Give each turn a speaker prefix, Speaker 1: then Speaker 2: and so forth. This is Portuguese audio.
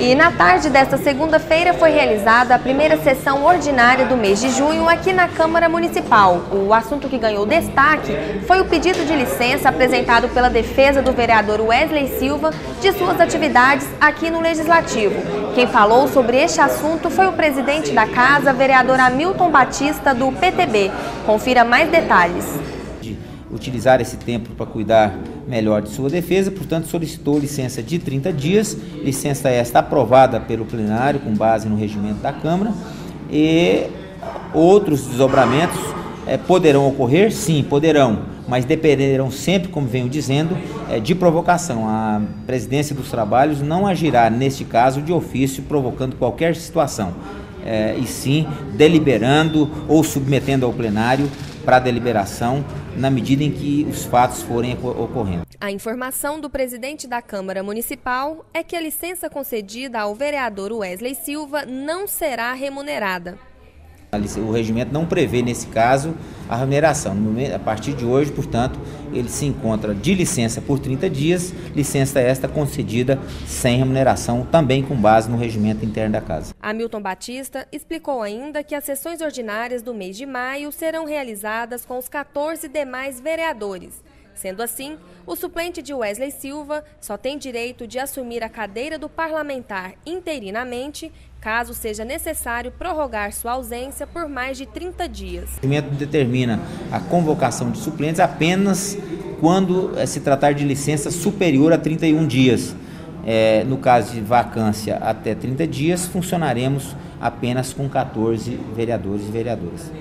Speaker 1: E na tarde desta segunda-feira foi realizada a primeira sessão ordinária do mês de junho aqui na Câmara Municipal. O assunto que ganhou destaque foi o pedido de licença apresentado pela defesa do vereador Wesley Silva de suas atividades aqui no Legislativo. Quem falou sobre este assunto foi o presidente da casa, vereador Hamilton Batista, do PTB. Confira mais detalhes
Speaker 2: utilizar esse tempo para cuidar melhor de sua defesa, portanto solicitou licença de 30 dias, licença esta aprovada pelo plenário com base no regimento da Câmara e outros desdobramentos é, poderão ocorrer? Sim, poderão, mas dependerão sempre, como venho dizendo, é, de provocação. A presidência dos trabalhos não agirá, neste caso, de ofício, provocando qualquer situação, é, e sim deliberando ou submetendo ao plenário para deliberação na medida em que os fatos forem ocorrendo.
Speaker 1: A informação do presidente da Câmara Municipal é que a licença concedida ao vereador Wesley Silva não será remunerada.
Speaker 2: O regimento não prevê, nesse caso, a remuneração. A partir de hoje, portanto, ele se encontra de licença por 30 dias, licença esta concedida sem remuneração, também com base no regimento interno da casa.
Speaker 1: Hamilton Batista explicou ainda que as sessões ordinárias do mês de maio serão realizadas com os 14 demais vereadores. Sendo assim, o suplente de Wesley Silva só tem direito de assumir a cadeira do parlamentar interinamente, caso seja necessário prorrogar sua ausência por mais de 30 dias.
Speaker 2: O regimento determina a convocação de suplentes apenas quando eh, se tratar de licença superior a 31 dias. É, no caso de vacância até 30 dias, funcionaremos apenas com 14 vereadores e vereadoras.